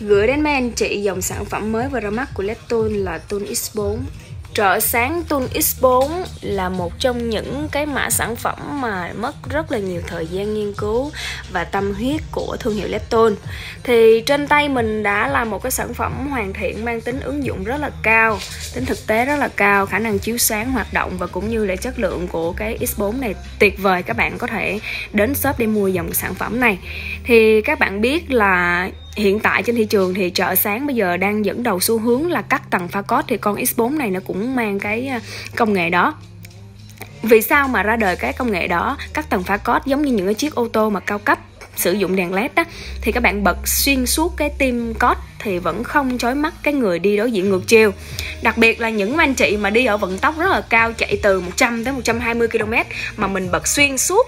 Gửi đến mấy anh chị dòng sản phẩm mới vừa ra mắt của Leptone là Tone X4 Trợ sáng Tune X4 là một trong những cái mã sản phẩm mà mất rất là nhiều thời gian nghiên cứu và tâm huyết của thương hiệu Leptone thì trên tay mình đã là một cái sản phẩm hoàn thiện, mang tính ứng dụng rất là cao, tính thực tế rất là cao, khả năng chiếu sáng, hoạt động và cũng như là chất lượng của cái X4 này. Tuyệt vời, các bạn có thể đến shop để mua dòng sản phẩm này. Thì các bạn biết là hiện tại trên thị trường thì chợ sáng bây giờ đang dẫn đầu xu hướng là cắt tầng pha cốt thì con X4 này nó cũng mang cái à, công nghệ đó. Vì sao mà ra đời cái công nghệ đó? Cắt tầng pha cốt giống như những cái chiếc ô tô mà cao cấp sử dụng đèn led đó thì các bạn bật xuyên suốt cái tim cốt thì vẫn không chói mắt cái người đi đối diện ngược chiều. Đặc biệt là những anh chị mà đi ở vận tốc rất là cao, chạy từ 100 tới 120 km mà mình bật xuyên suốt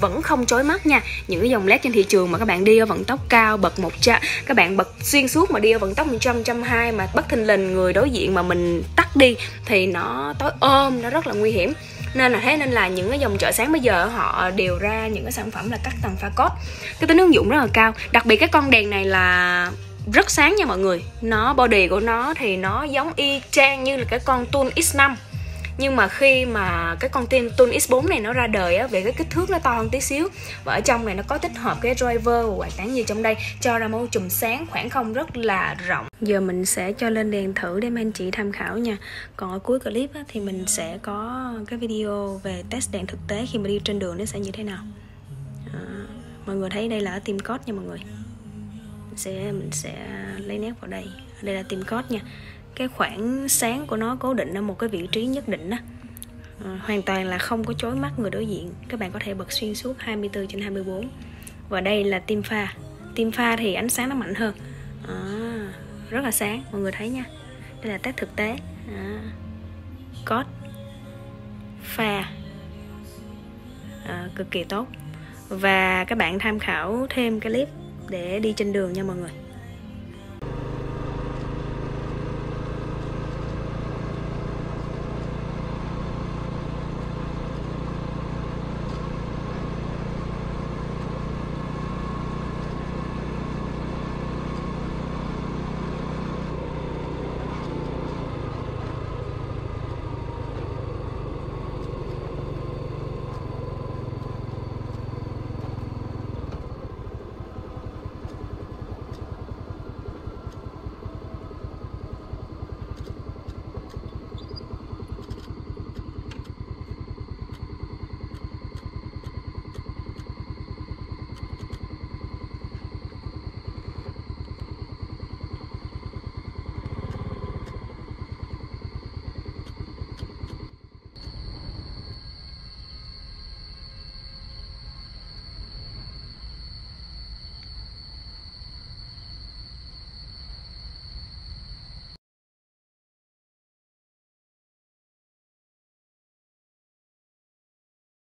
vẫn không chói mắt nha. Những cái dòng led trên thị trường mà các bạn đi ở vận tốc cao, bật một cha, các bạn bật xuyên suốt mà đi ở vận tốc 100 120 mà bất thình lình người đối diện mà mình tắt đi thì nó tối ôm, nó rất là nguy hiểm. Nên là thế nên là những cái dòng chợ sáng bây giờ họ đều ra những cái sản phẩm là cắt tầng pha cốt. Cái tính ứng dụng rất là cao. Đặc biệt cái con đèn này là rất sáng nha mọi người. Nó body của nó thì nó giống y chang như là cái con tun X5 nhưng mà khi mà cái con tin Tune X4 này nó ra đời á về cái kích thước nó to hơn tí xíu và ở trong này nó có tích hợp cái driver và quạt tán như trong đây cho ra một chùm sáng khoảng không rất là rộng. Giờ mình sẽ cho lên đèn thử để mấy anh chị tham khảo nha. Còn ở cuối clip á, thì mình sẽ có cái video về test đèn thực tế khi mà đi trên đường nó sẽ như thế nào. À, mọi người thấy đây là ở tim code nha mọi người. Mình sẽ mình sẽ lấy nét vào đây. Đây là tim code nha cái khoảng sáng của nó cố định ở một cái vị trí nhất định đó à, ờ, hoàn toàn là không có chối mắt người đối diện. Các bạn có thể bật xuyên suốt 24 trên 24 và đây là tim pha. Tim pha thì ánh sáng nó mạnh hơn. À, rất là sáng mọi người thấy nha. Đây là test thực tế. Ờ, à, code pha. À, cực kỳ tốt. Và các bạn tham khảo thêm cái clip để đi trên đường nha mọi người.